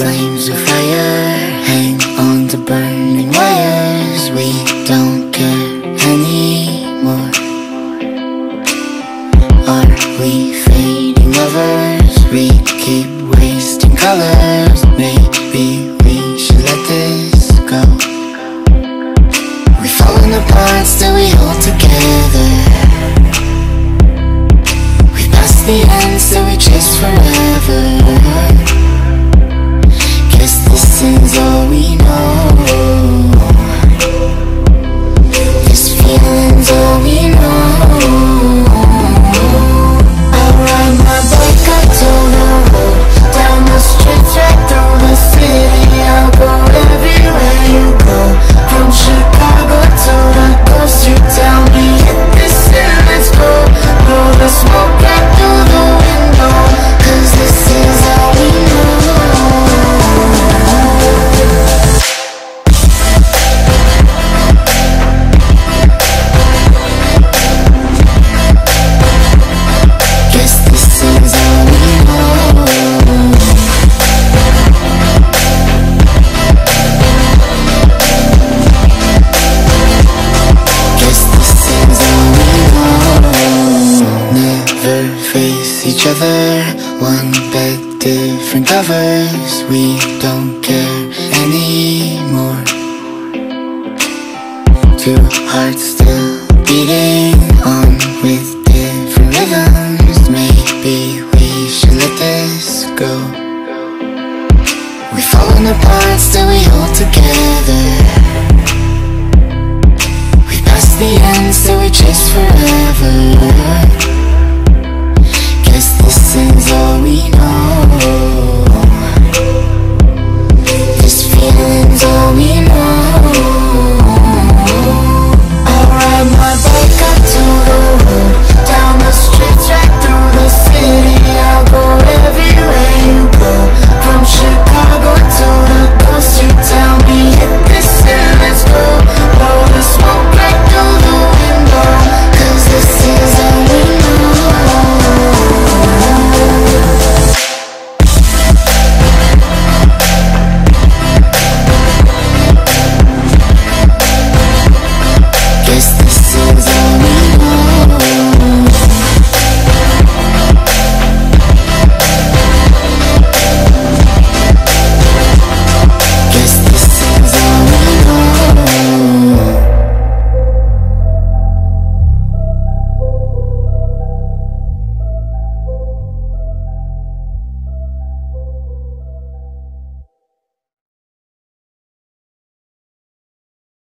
flames of fire hang on the burning wires. We don't care anymore. Are we fading lovers? We keep wasting colors. Maybe we should let this go. We're falling apart, still we hold together. We passed the end, still we chase forever. lessons all we face each other. One bed, different covers. We don't care anymore. Two hearts still beating on with different rhythms. Maybe we should let this go. We've fallen apart, still we hold together. We passed the end, still we chase forever.